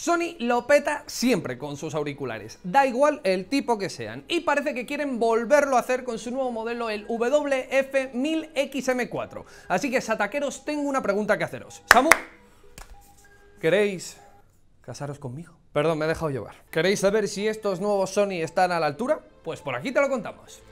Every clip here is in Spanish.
Sony lo peta siempre con sus auriculares, da igual el tipo que sean, y parece que quieren volverlo a hacer con su nuevo modelo, el WF-1000XM4. Así que, sataqueros, tengo una pregunta que haceros. Samu, ¿queréis casaros conmigo? Perdón, me he dejado llevar. ¿Queréis saber si estos nuevos Sony están a la altura? Pues por aquí te lo contamos.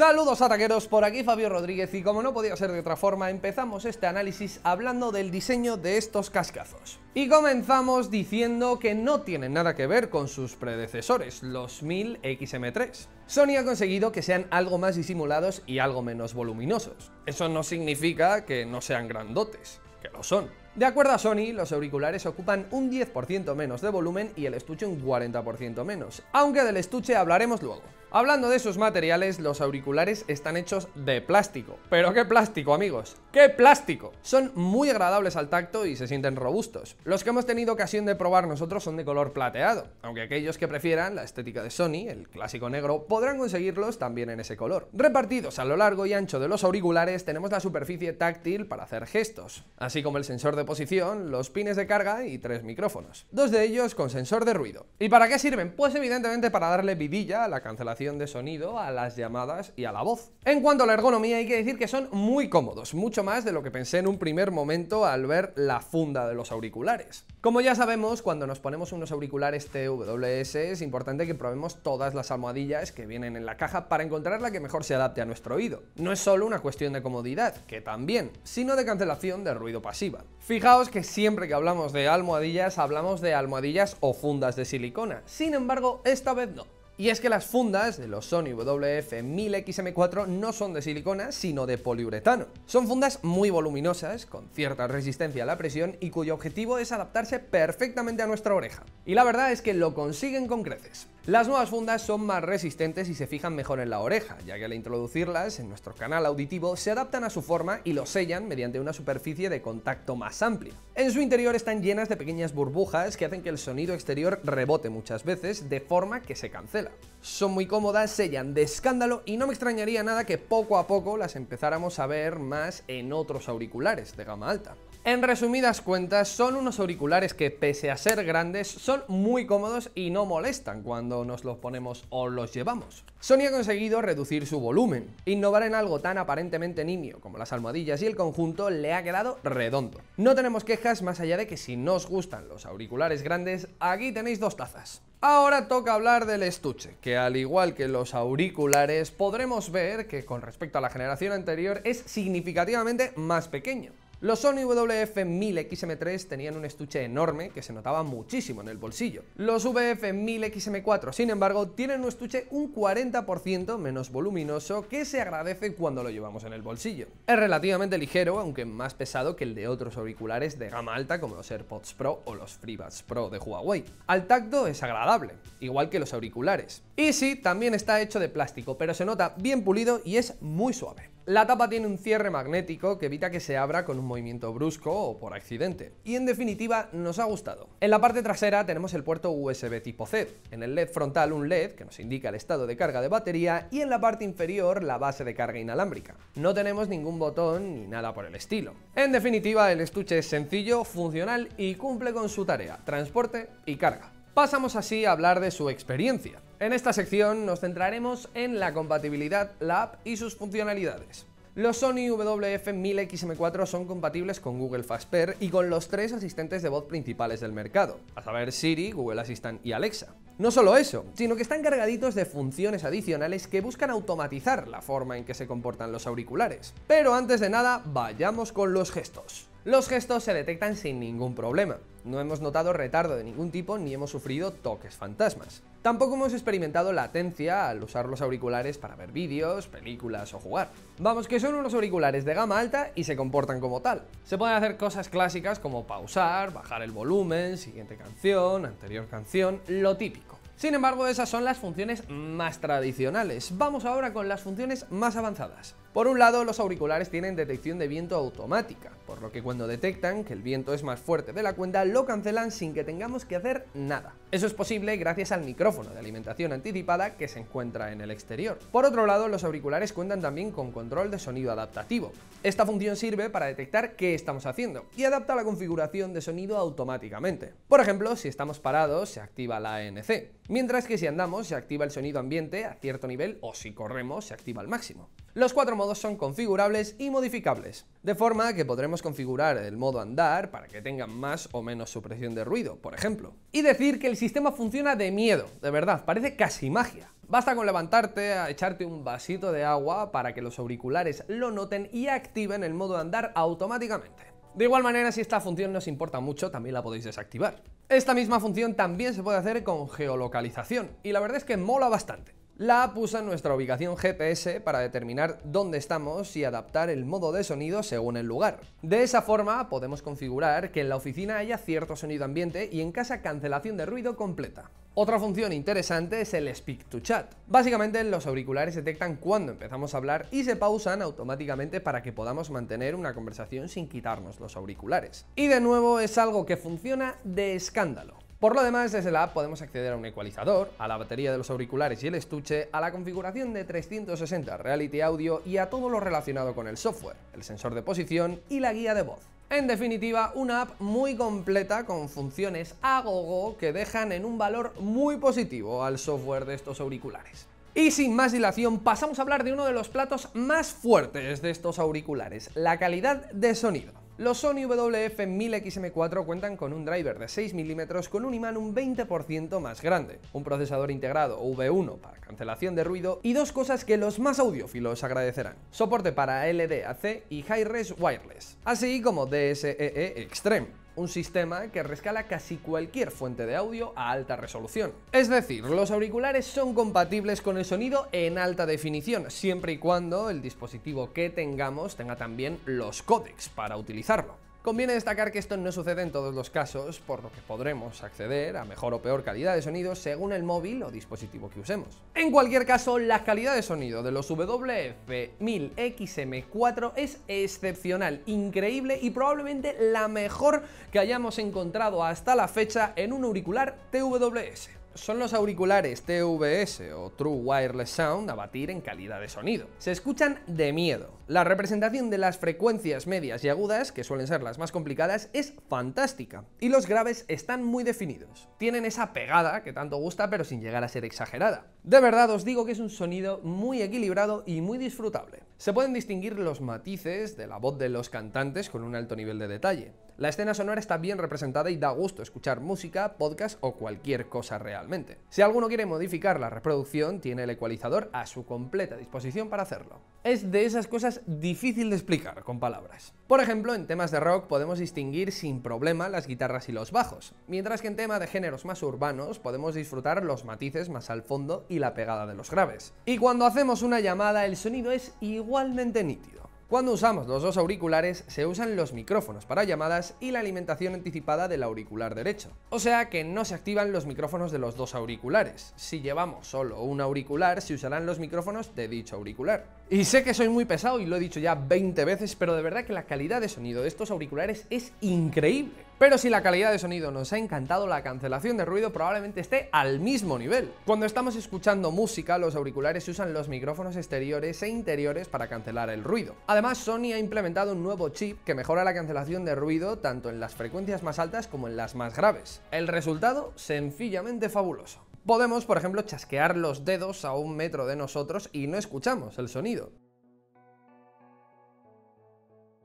Saludos ataqueros, por aquí Fabio Rodríguez y como no podía ser de otra forma, empezamos este análisis hablando del diseño de estos cascazos. Y comenzamos diciendo que no tienen nada que ver con sus predecesores, los 1000 XM3. Sony ha conseguido que sean algo más disimulados y algo menos voluminosos. Eso no significa que no sean grandotes, que lo son. De acuerdo a Sony, los auriculares ocupan un 10% menos de volumen y el estuche un 40% menos, aunque del estuche hablaremos luego. Hablando de sus materiales, los auriculares están hechos de plástico. ¿Pero qué plástico, amigos? ¡Qué plástico! Son muy agradables al tacto y se sienten robustos. Los que hemos tenido ocasión de probar nosotros son de color plateado, aunque aquellos que prefieran la estética de Sony, el clásico negro, podrán conseguirlos también en ese color. Repartidos a lo largo y ancho de los auriculares tenemos la superficie táctil para hacer gestos, así como el sensor de posición, los pines de carga y tres micrófonos. Dos de ellos con sensor de ruido. ¿Y para qué sirven? Pues evidentemente para darle vidilla a la cancelación de sonido, a las llamadas y a la voz. En cuanto a la ergonomía, hay que decir que son muy cómodos, mucho más de lo que pensé en un primer momento al ver la funda de los auriculares. Como ya sabemos, cuando nos ponemos unos auriculares TWS es importante que probemos todas las almohadillas que vienen en la caja para encontrar la que mejor se adapte a nuestro oído. No es solo una cuestión de comodidad, que también, sino de cancelación de ruido pasiva. Fijaos que siempre que hablamos de almohadillas hablamos de almohadillas o fundas de silicona, sin embargo esta vez no. Y es que las fundas de los Sony WF-1000XM4 no son de silicona, sino de poliuretano. Son fundas muy voluminosas, con cierta resistencia a la presión y cuyo objetivo es adaptarse perfectamente a nuestra oreja. Y la verdad es que lo consiguen con creces. Las nuevas fundas son más resistentes y se fijan mejor en la oreja, ya que al introducirlas en nuestro canal auditivo se adaptan a su forma y lo sellan mediante una superficie de contacto más amplia. En su interior están llenas de pequeñas burbujas que hacen que el sonido exterior rebote muchas veces de forma que se cancela. Son muy cómodas, sellan de escándalo y no me extrañaría nada que poco a poco las empezáramos a ver más en otros auriculares de gama alta. En resumidas cuentas, son unos auriculares que pese a ser grandes, son muy cómodos y no molestan cuando nos los ponemos o los llevamos. Sony ha conseguido reducir su volumen. Innovar en algo tan aparentemente nimio como las almohadillas y el conjunto le ha quedado redondo. No tenemos quejas más allá de que si no os gustan los auriculares grandes, aquí tenéis dos tazas. Ahora toca hablar del estuche, que al igual que los auriculares podremos ver que con respecto a la generación anterior es significativamente más pequeño. Los Sony WF-1000XM3 tenían un estuche enorme que se notaba muchísimo en el bolsillo. Los VF-1000XM4, sin embargo, tienen un estuche un 40% menos voluminoso que se agradece cuando lo llevamos en el bolsillo. Es relativamente ligero, aunque más pesado que el de otros auriculares de gama alta como los AirPods Pro o los FreeBuds Pro de Huawei. Al tacto es agradable, igual que los auriculares. Y sí, también está hecho de plástico, pero se nota bien pulido y es muy suave. La tapa tiene un cierre magnético que evita que se abra con un movimiento brusco o por accidente. Y en definitiva, nos ha gustado. En la parte trasera tenemos el puerto USB tipo C, en el LED frontal un LED que nos indica el estado de carga de batería y en la parte inferior la base de carga inalámbrica. No tenemos ningún botón ni nada por el estilo. En definitiva, el estuche es sencillo, funcional y cumple con su tarea, transporte y carga. Pasamos así a hablar de su experiencia. En esta sección nos centraremos en la compatibilidad, la app y sus funcionalidades. Los Sony WF-1000XM4 son compatibles con Google Fastpair y con los tres asistentes de voz principales del mercado, a saber Siri, Google Assistant y Alexa. No solo eso, sino que están cargaditos de funciones adicionales que buscan automatizar la forma en que se comportan los auriculares. Pero antes de nada, vayamos con los gestos. Los gestos se detectan sin ningún problema. No hemos notado retardo de ningún tipo ni hemos sufrido toques fantasmas. Tampoco hemos experimentado latencia al usar los auriculares para ver vídeos, películas o jugar. Vamos, que son unos auriculares de gama alta y se comportan como tal. Se pueden hacer cosas clásicas como pausar, bajar el volumen, siguiente canción, anterior canción, lo típico. Sin embargo, esas son las funciones más tradicionales. Vamos ahora con las funciones más avanzadas. Por un lado, los auriculares tienen detección de viento automática, por lo que cuando detectan que el viento es más fuerte de la cuenta, lo cancelan sin que tengamos que hacer nada. Eso es posible gracias al micrófono de alimentación anticipada que se encuentra en el exterior. Por otro lado, los auriculares cuentan también con control de sonido adaptativo. Esta función sirve para detectar qué estamos haciendo y adapta la configuración de sonido automáticamente. Por ejemplo, si estamos parados, se activa la ANC, mientras que si andamos, se activa el sonido ambiente a cierto nivel o si corremos, se activa al máximo. Los cuatro modos son configurables y modificables, de forma que podremos configurar el modo andar para que tenga más o menos supresión de ruido, por ejemplo. Y decir que el sistema funciona de miedo, de verdad, parece casi magia. Basta con levantarte, a echarte un vasito de agua para que los auriculares lo noten y activen el modo andar automáticamente. De igual manera, si esta función no os importa mucho, también la podéis desactivar. Esta misma función también se puede hacer con geolocalización, y la verdad es que mola bastante. La app usa nuestra ubicación GPS para determinar dónde estamos y adaptar el modo de sonido según el lugar. De esa forma podemos configurar que en la oficina haya cierto sonido ambiente y en casa cancelación de ruido completa. Otra función interesante es el Speak to Chat. Básicamente los auriculares detectan cuándo empezamos a hablar y se pausan automáticamente para que podamos mantener una conversación sin quitarnos los auriculares. Y de nuevo es algo que funciona de escándalo. Por lo demás, desde la app podemos acceder a un ecualizador, a la batería de los auriculares y el estuche, a la configuración de 360 Reality Audio y a todo lo relacionado con el software, el sensor de posición y la guía de voz. En definitiva, una app muy completa con funciones a gogo que dejan en un valor muy positivo al software de estos auriculares. Y sin más dilación, pasamos a hablar de uno de los platos más fuertes de estos auriculares, la calidad de sonido. Los Sony WF-1000XM4 cuentan con un driver de 6 mm con un imán un 20% más grande, un procesador integrado V1 para cancelación de ruido y dos cosas que los más audiófilos agradecerán. Soporte para LDAC y Hi-Res Wireless, así como DSEE e Extreme, un sistema que rescala casi cualquier fuente de audio a alta resolución. Es decir, los auriculares son compatibles con el sonido en alta definición, siempre y cuando el dispositivo que tengamos tenga también los códecs para utilizarlo. Conviene destacar que esto no sucede en todos los casos, por lo que podremos acceder a mejor o peor calidad de sonido según el móvil o dispositivo que usemos. En cualquier caso, la calidad de sonido de los WF-1000XM4 es excepcional, increíble y probablemente la mejor que hayamos encontrado hasta la fecha en un auricular TWS son los auriculares TVS o True Wireless Sound a batir en calidad de sonido. Se escuchan de miedo. La representación de las frecuencias medias y agudas, que suelen ser las más complicadas, es fantástica. Y los graves están muy definidos. Tienen esa pegada que tanto gusta pero sin llegar a ser exagerada. De verdad os digo que es un sonido muy equilibrado y muy disfrutable. Se pueden distinguir los matices de la voz de los cantantes con un alto nivel de detalle. La escena sonora está bien representada y da gusto escuchar música, podcast o cualquier cosa realmente. Si alguno quiere modificar la reproducción, tiene el ecualizador a su completa disposición para hacerlo. Es de esas cosas difícil de explicar con palabras. Por ejemplo, en temas de rock podemos distinguir sin problema las guitarras y los bajos, mientras que en tema de géneros más urbanos podemos disfrutar los matices más al fondo y la pegada de los graves. Y cuando hacemos una llamada el sonido es igualmente nítido. Cuando usamos los dos auriculares se usan los micrófonos para llamadas y la alimentación anticipada del auricular derecho. O sea que no se activan los micrófonos de los dos auriculares. Si llevamos solo un auricular se usarán los micrófonos de dicho auricular. Y sé que soy muy pesado y lo he dicho ya 20 veces, pero de verdad que la calidad de sonido de estos auriculares es increíble. Pero si la calidad de sonido nos ha encantado, la cancelación de ruido probablemente esté al mismo nivel. Cuando estamos escuchando música, los auriculares usan los micrófonos exteriores e interiores para cancelar el ruido. Además, Sony ha implementado un nuevo chip que mejora la cancelación de ruido tanto en las frecuencias más altas como en las más graves. El resultado, sencillamente fabuloso. Podemos, por ejemplo, chasquear los dedos a un metro de nosotros y no escuchamos el sonido.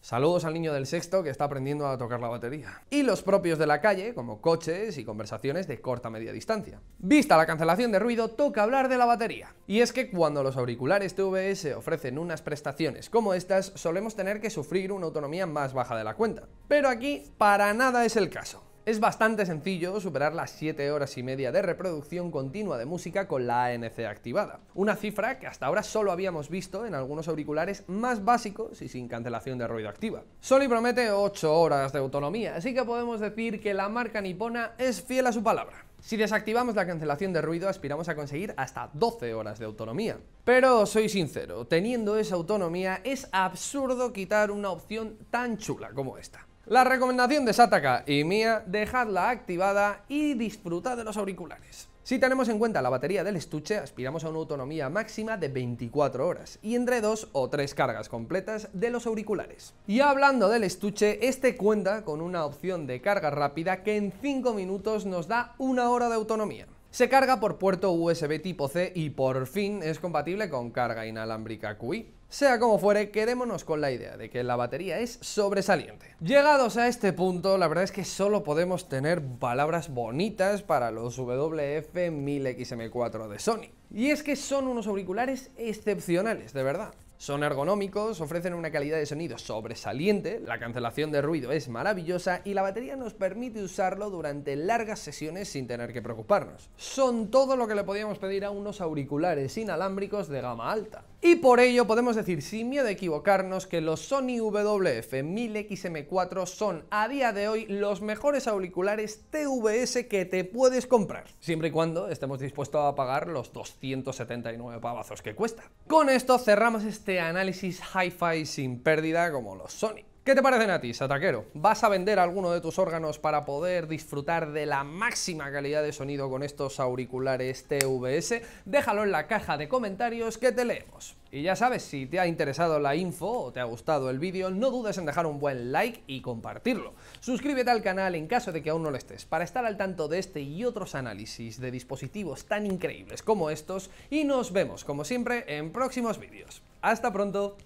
Saludos al niño del sexto que está aprendiendo a tocar la batería. Y los propios de la calle, como coches y conversaciones de corta media distancia. Vista la cancelación de ruido, toca hablar de la batería. Y es que cuando los auriculares TVS ofrecen unas prestaciones como estas, solemos tener que sufrir una autonomía más baja de la cuenta. Pero aquí para nada es el caso. Es bastante sencillo superar las 7 horas y media de reproducción continua de música con la ANC activada, una cifra que hasta ahora solo habíamos visto en algunos auriculares más básicos y sin cancelación de ruido activa. Sony promete 8 horas de autonomía, así que podemos decir que la marca nipona es fiel a su palabra. Si desactivamos la cancelación de ruido aspiramos a conseguir hasta 12 horas de autonomía. Pero soy sincero, teniendo esa autonomía es absurdo quitar una opción tan chula como esta. La recomendación de Sataka y mía, dejadla activada y disfrutad de los auriculares. Si tenemos en cuenta la batería del estuche, aspiramos a una autonomía máxima de 24 horas y entre 2 o 3 cargas completas de los auriculares. Y hablando del estuche, este cuenta con una opción de carga rápida que en 5 minutos nos da una hora de autonomía. Se carga por puerto USB tipo C y por fin es compatible con carga inalámbrica QI. Sea como fuere, quedémonos con la idea de que la batería es sobresaliente. Llegados a este punto, la verdad es que solo podemos tener palabras bonitas para los WF-1000XM4 de Sony. Y es que son unos auriculares excepcionales, de verdad. Son ergonómicos, ofrecen una calidad de sonido sobresaliente, la cancelación de ruido es maravillosa y la batería nos permite usarlo durante largas sesiones sin tener que preocuparnos. Son todo lo que le podíamos pedir a unos auriculares inalámbricos de gama alta. Y por ello podemos decir sin miedo a equivocarnos que los Sony WF-1000XM4 son a día de hoy los mejores auriculares TVS que te puedes comprar, siempre y cuando estemos dispuestos a pagar los 279 pavazos que cuesta. Con esto cerramos este análisis hi-fi sin pérdida como los Sony. ¿Qué te parecen a ti, Sataquero? ¿Vas a vender alguno de tus órganos para poder disfrutar de la máxima calidad de sonido con estos auriculares TVS? Déjalo en la caja de comentarios que te leemos. Y ya sabes, si te ha interesado la info o te ha gustado el vídeo, no dudes en dejar un buen like y compartirlo. Suscríbete al canal en caso de que aún no lo estés, para estar al tanto de este y otros análisis de dispositivos tan increíbles como estos, y nos vemos, como siempre, en próximos vídeos. ¡Hasta pronto!